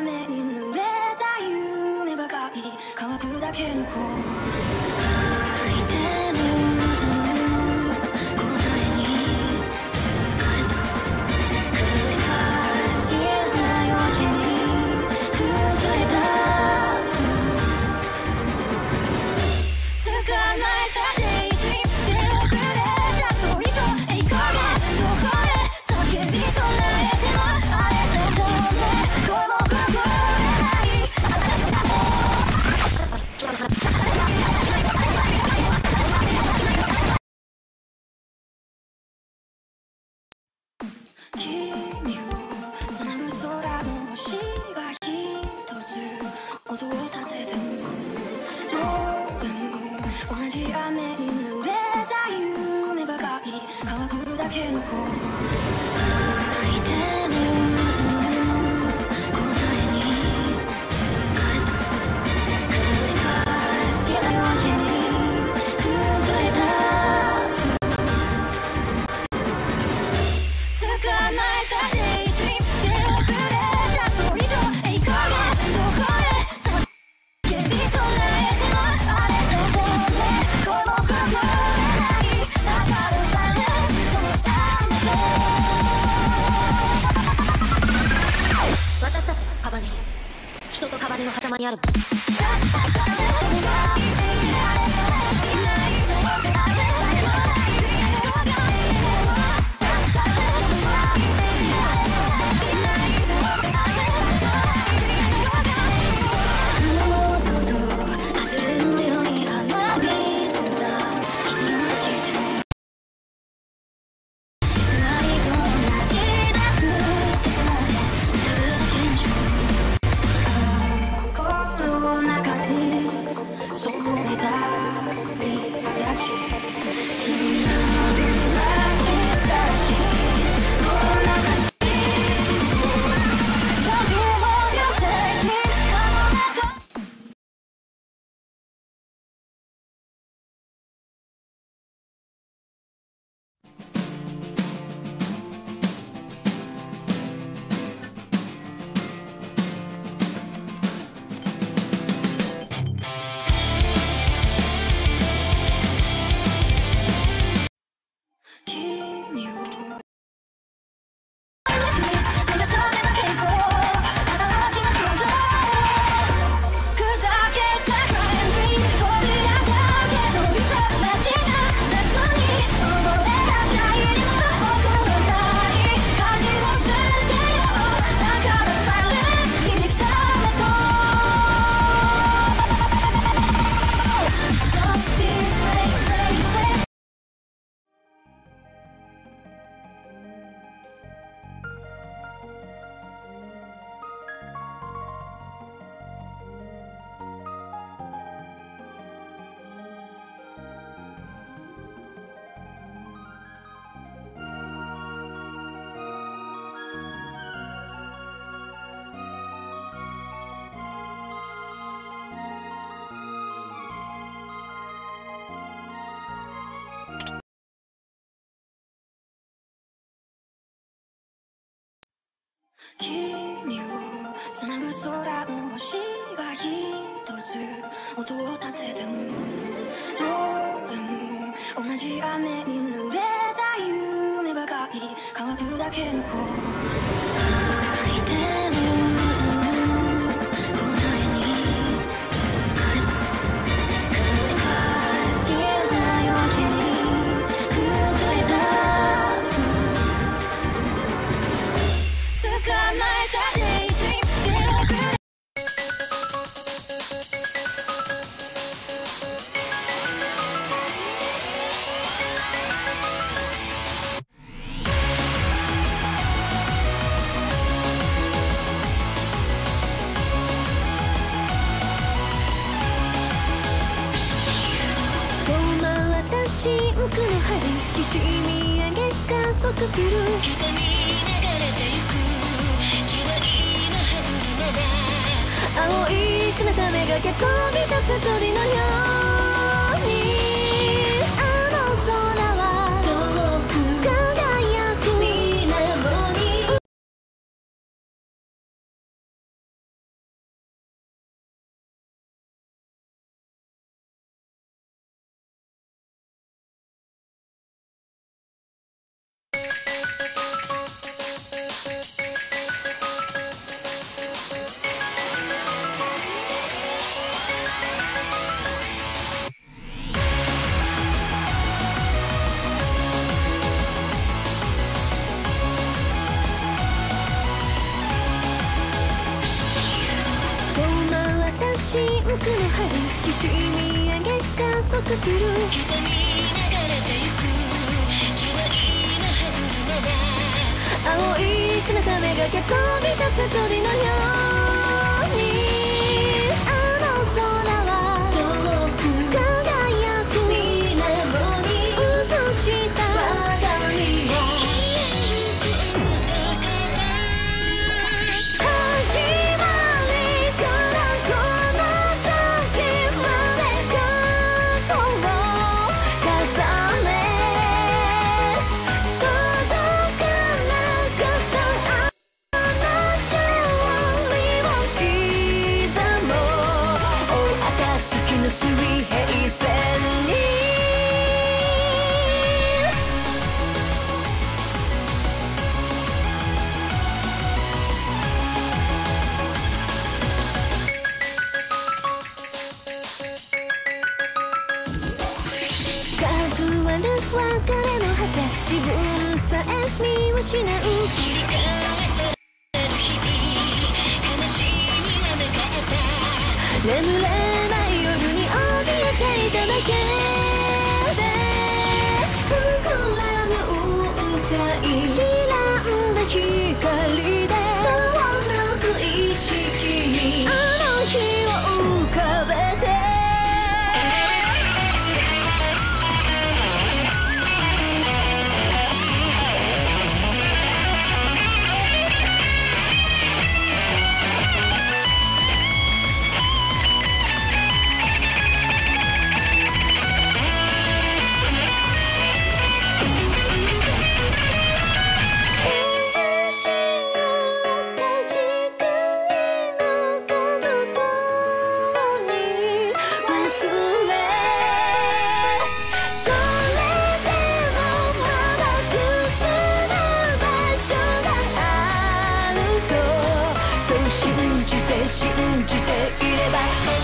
たに濡れた夢ばかり。乾くだけの子君をつなぐ空の星が一つ。音を立ててもどれも同じ雨に濡れた夢ばかり。乾くだけの子て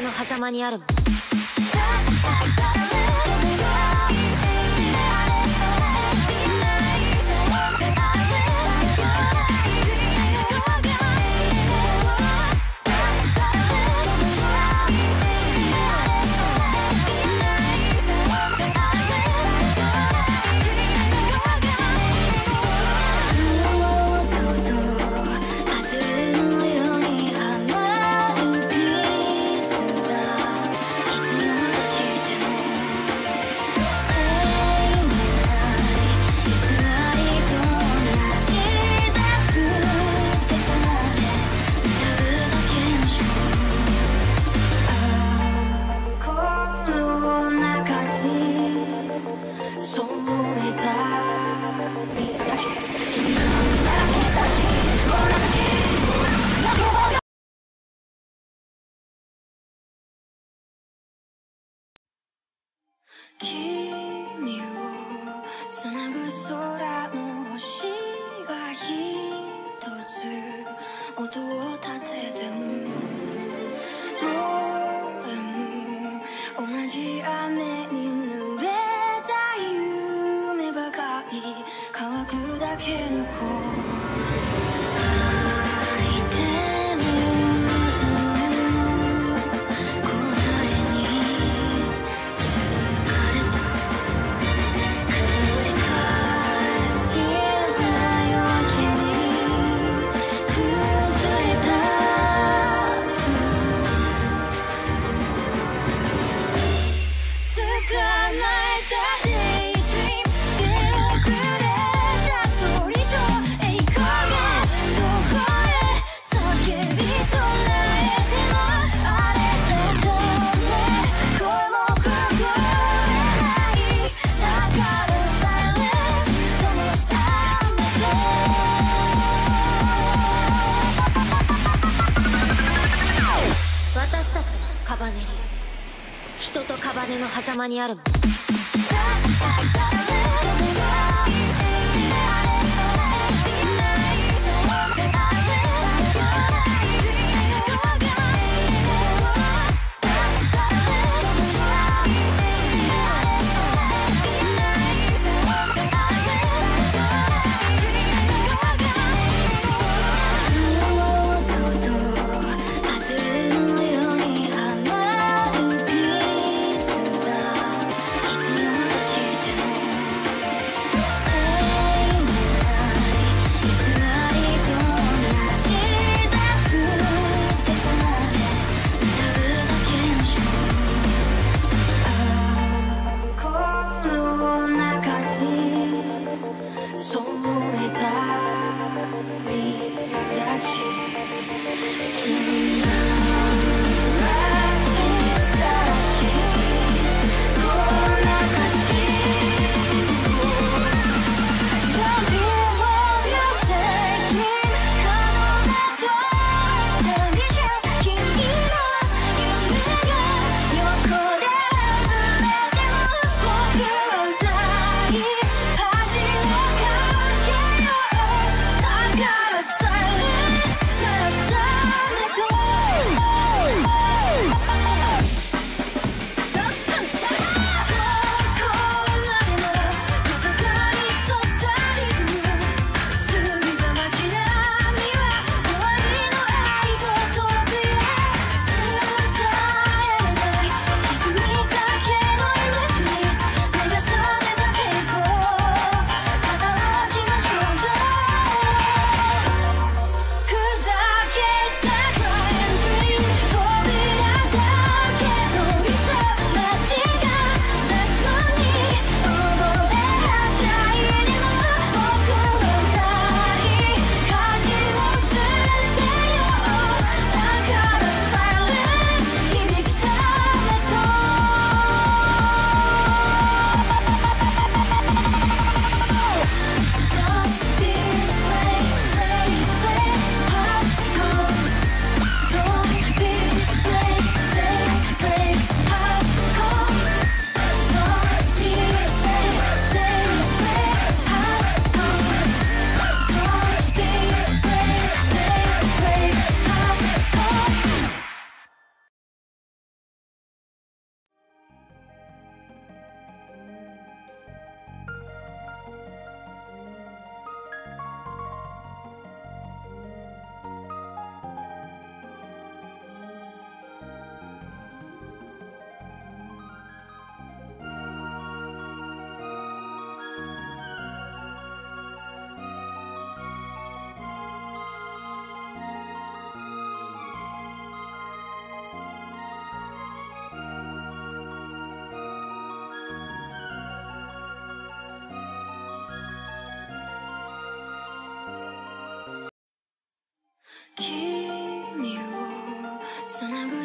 の狭間にあるもの out of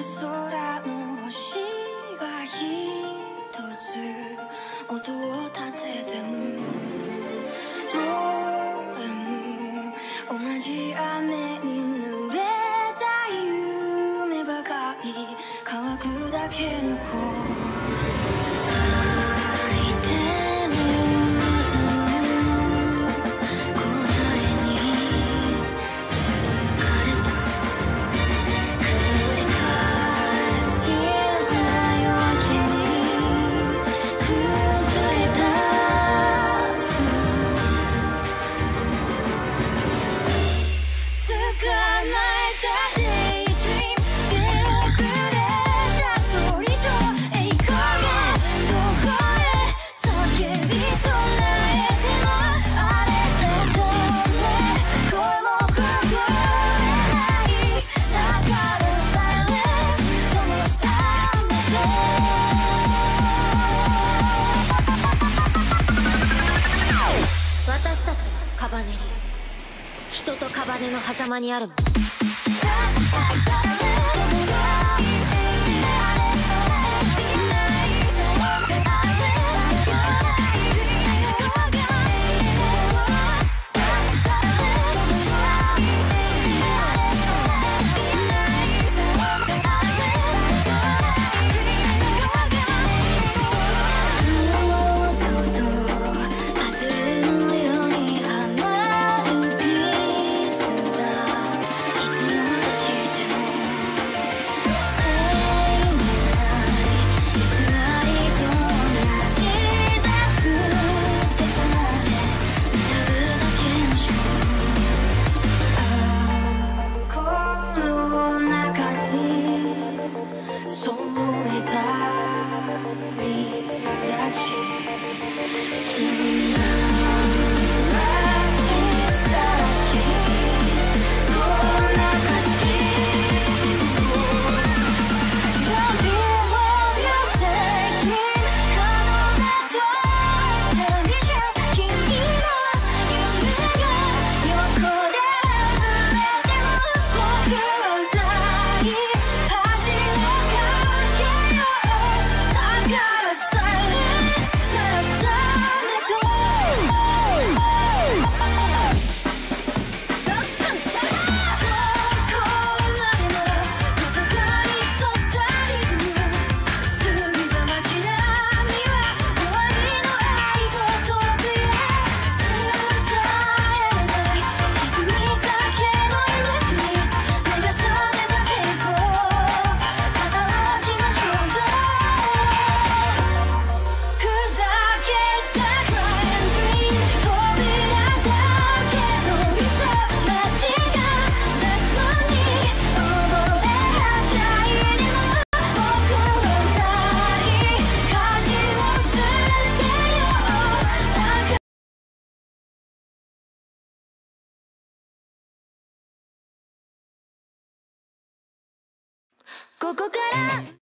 空の星がひとつ音を立ててもどれも同じ雨に濡れた夢ばかり乾くだけの声にあるもん。ここから。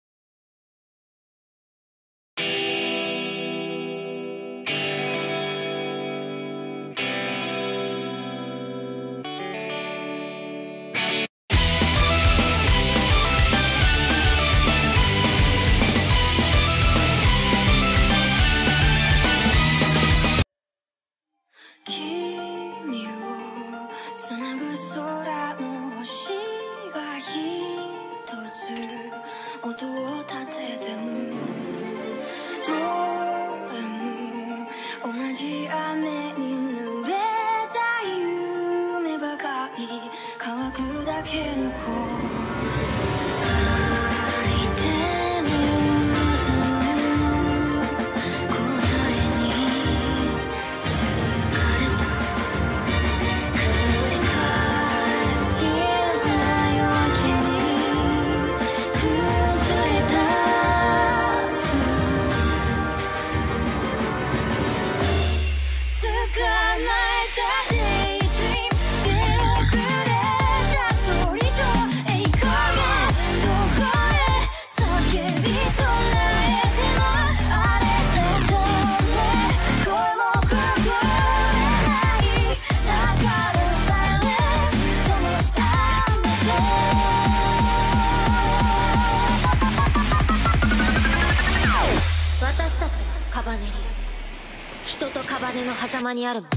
間にあるもん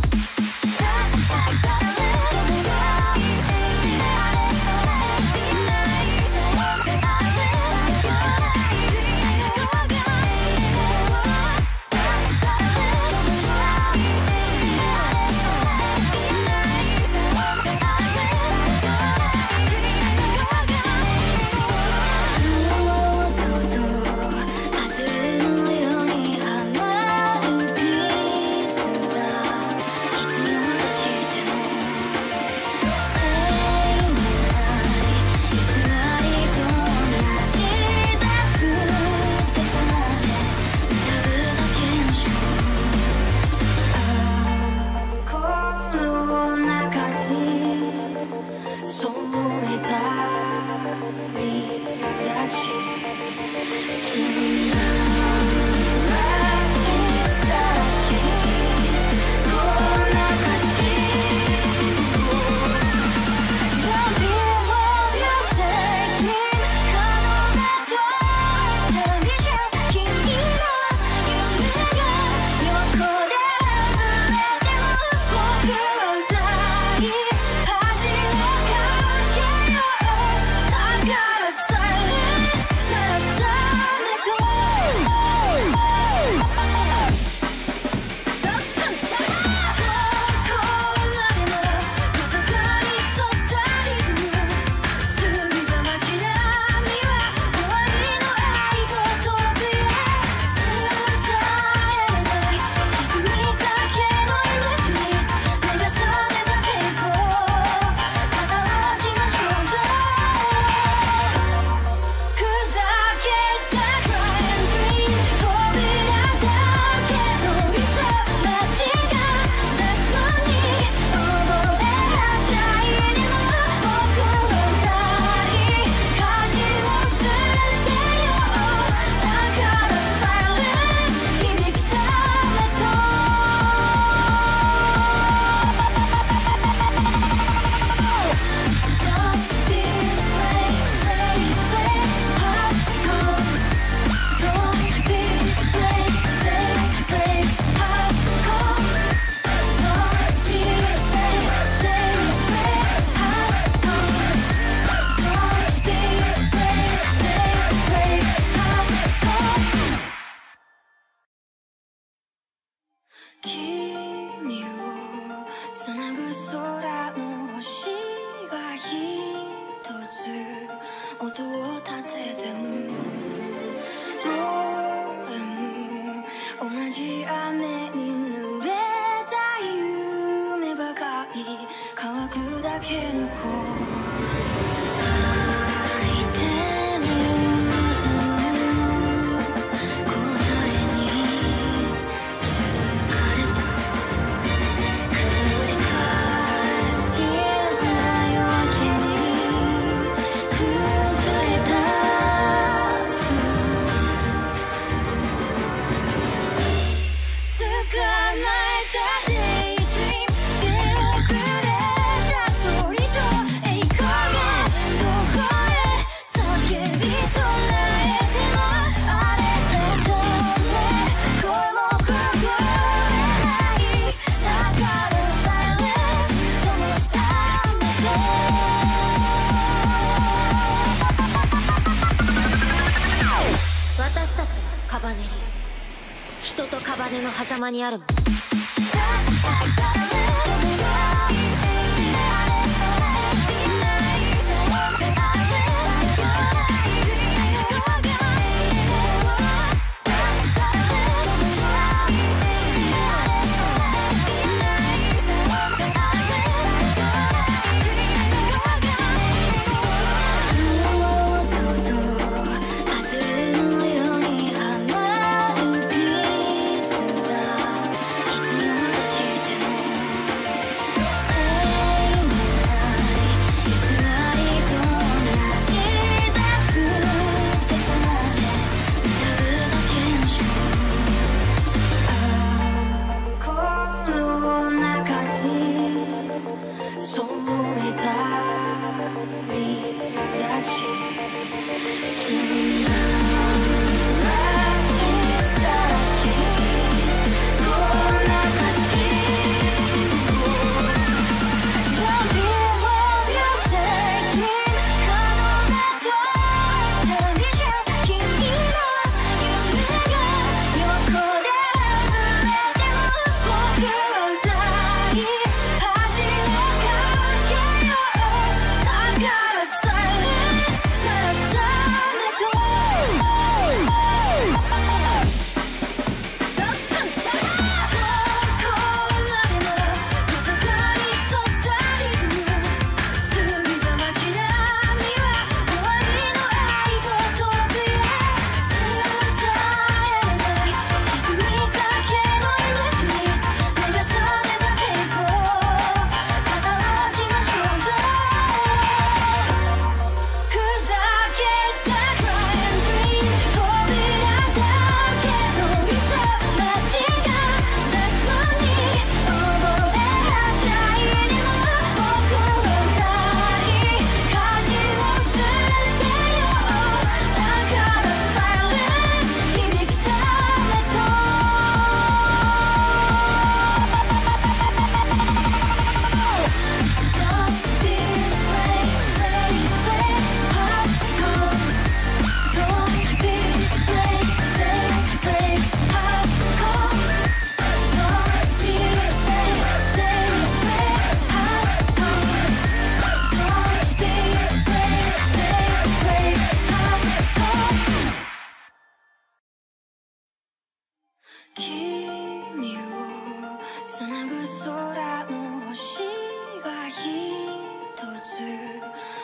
にあるもん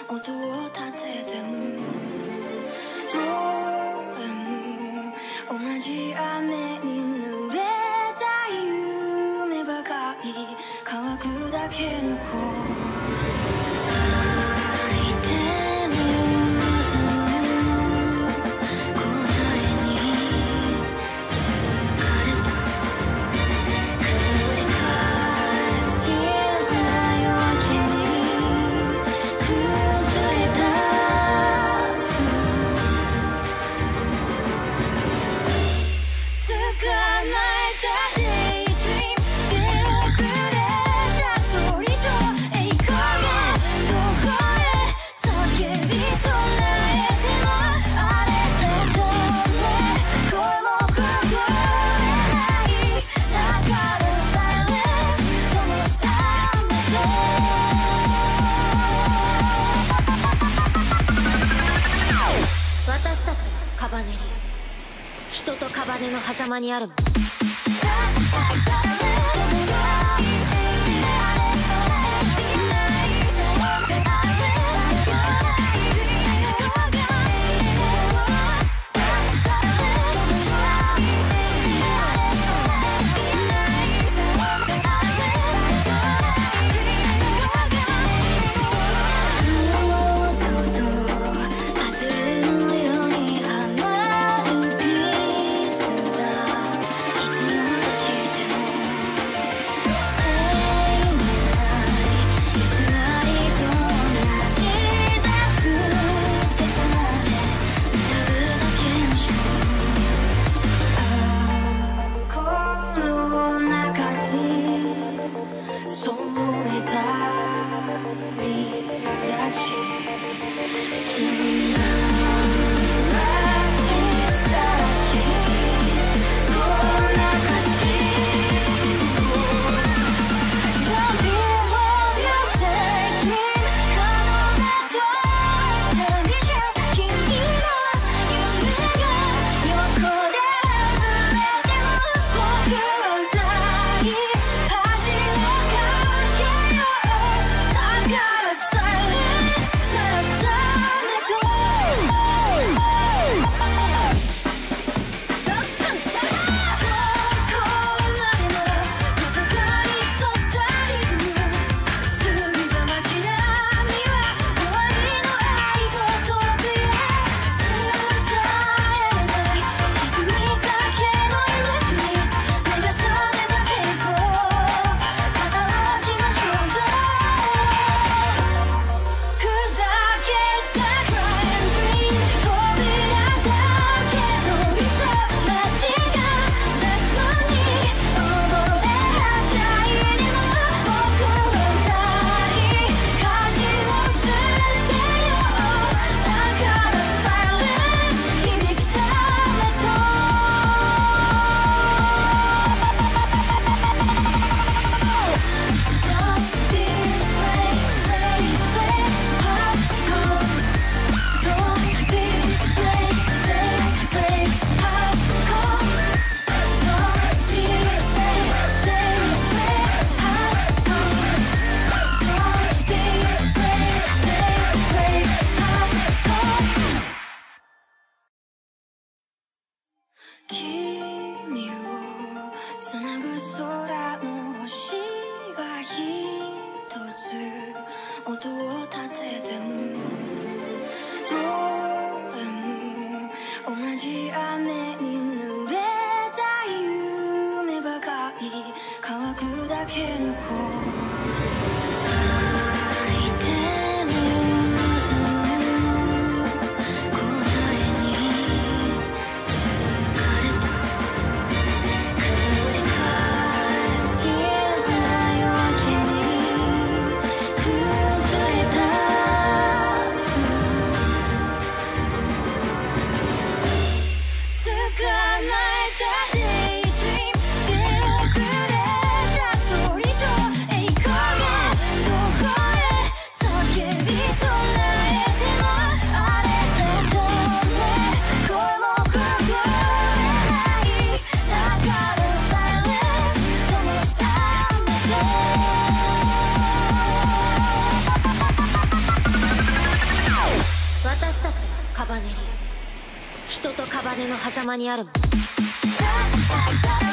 音を立ててもどれも同じ愛金の狭間にあるもん。の狭間にあるもの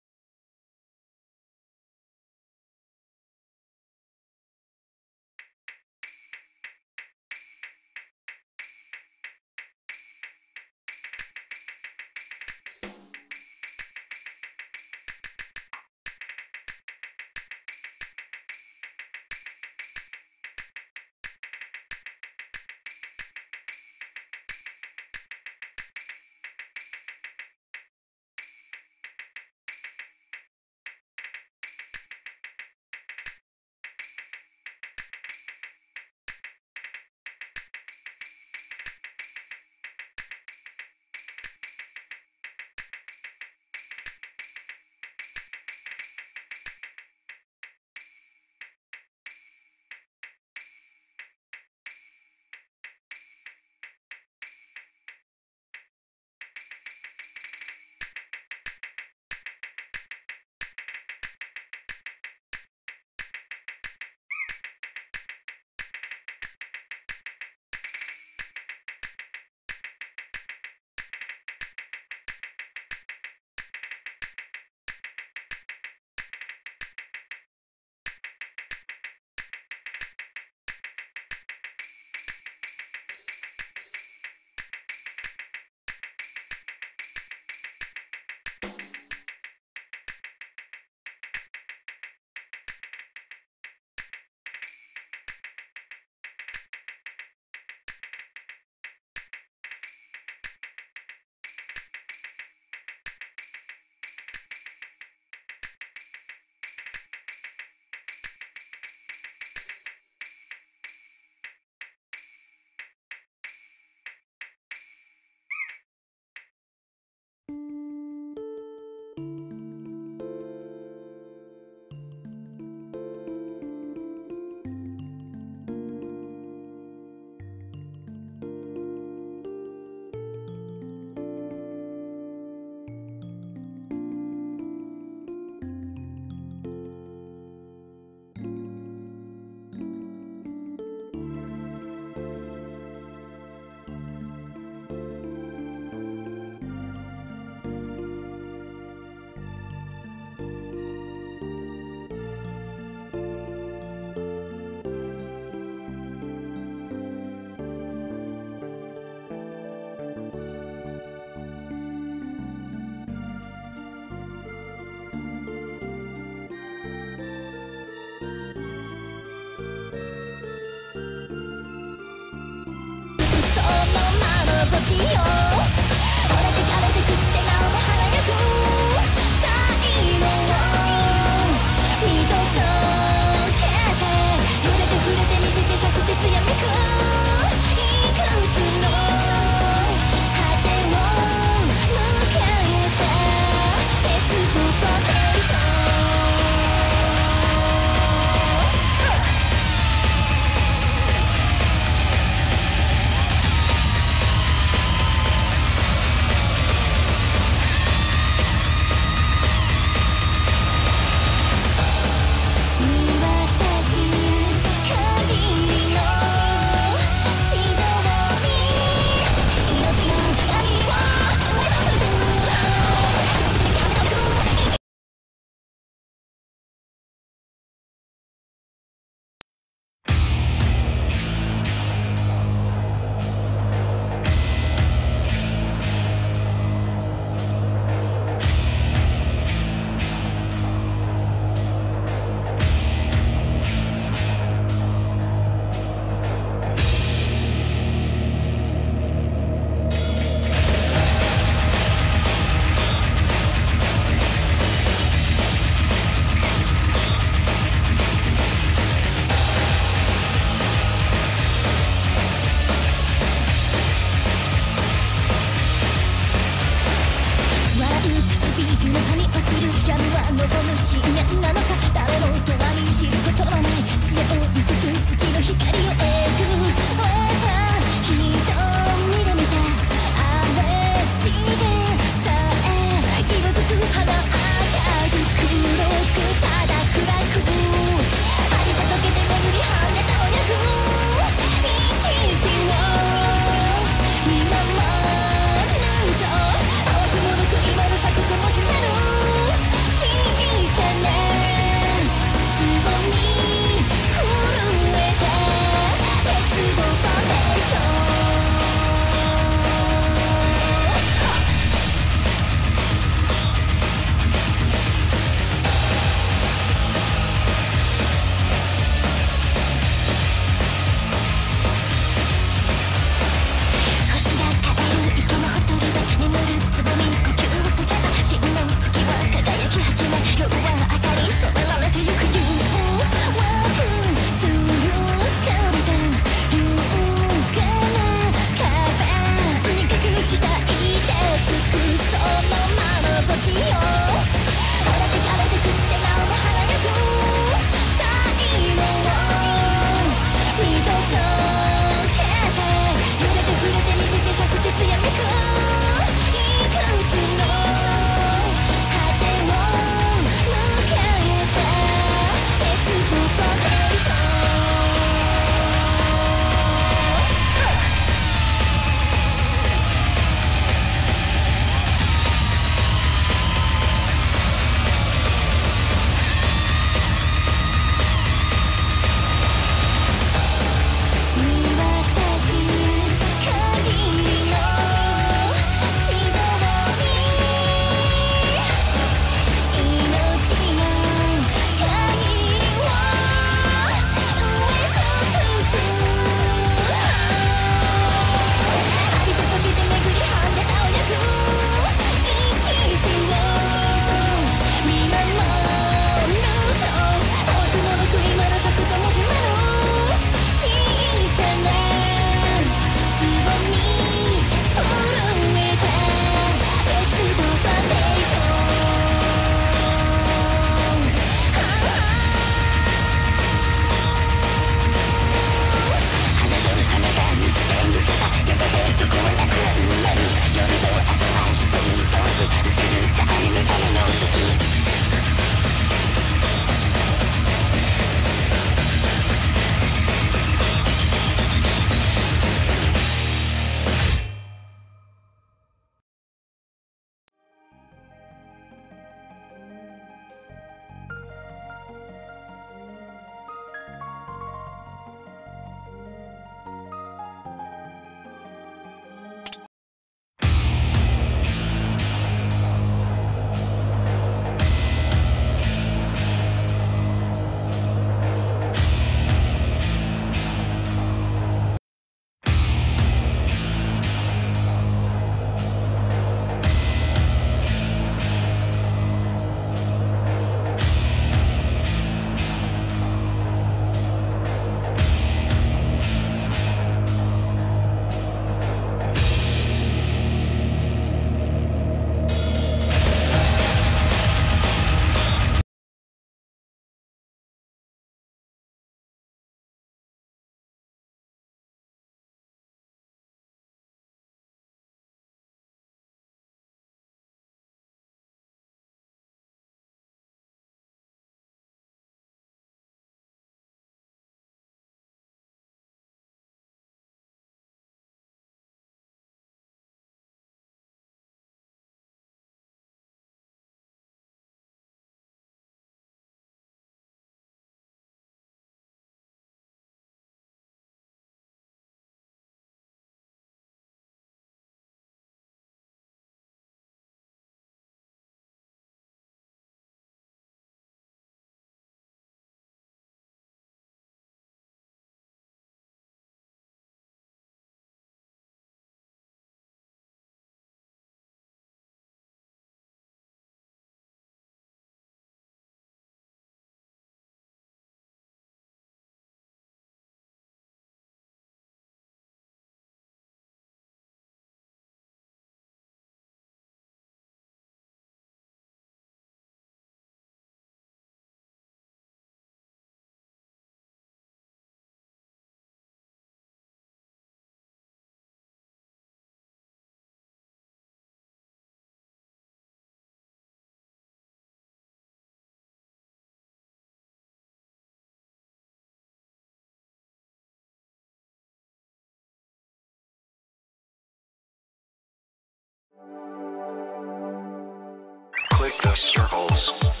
Click the circles.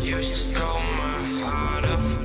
You stole my heart of